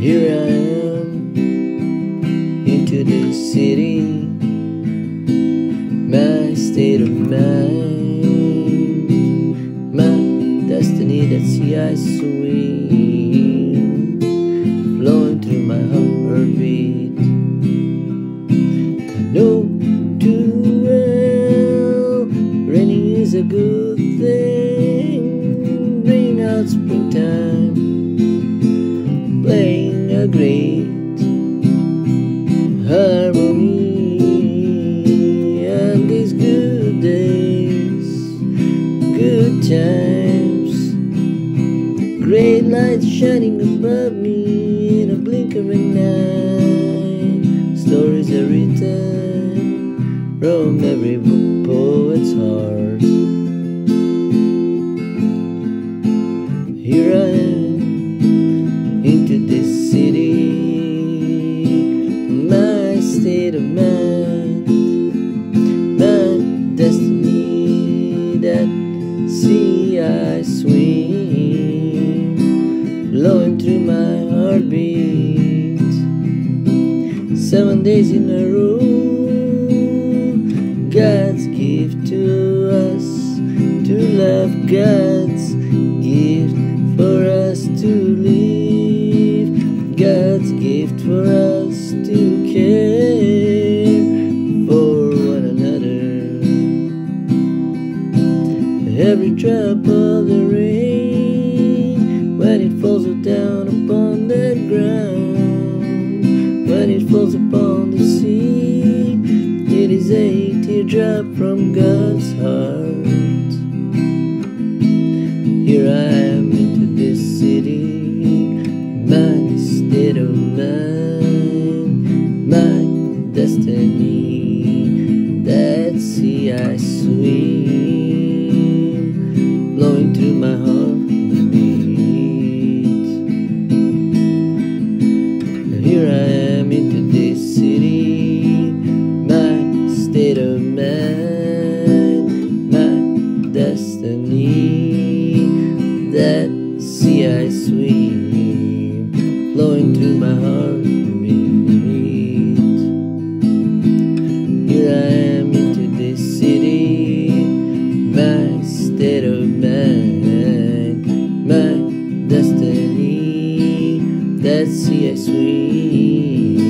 Here I am into the city, my state of mind, my destiny that's sea I swing, know too well, raining is a good thing, bringing out springtime. Playing a great harmony. And these good days, good times, great lights shining above me from every poet's heart. Here I am into this city. My state of mind, my destiny, that sea I swim, flowing through my heartbeat. Seven days in a row, God's gift to us to love, God's gift for us to live, God's gift for us to care for one another. Every drop of the rain, when it falls teardrop from God's mind, my destiny. That sea I swim, flowing through my heartbeat. Here I am into this city, my state of mind, my destiny. That sea I swim.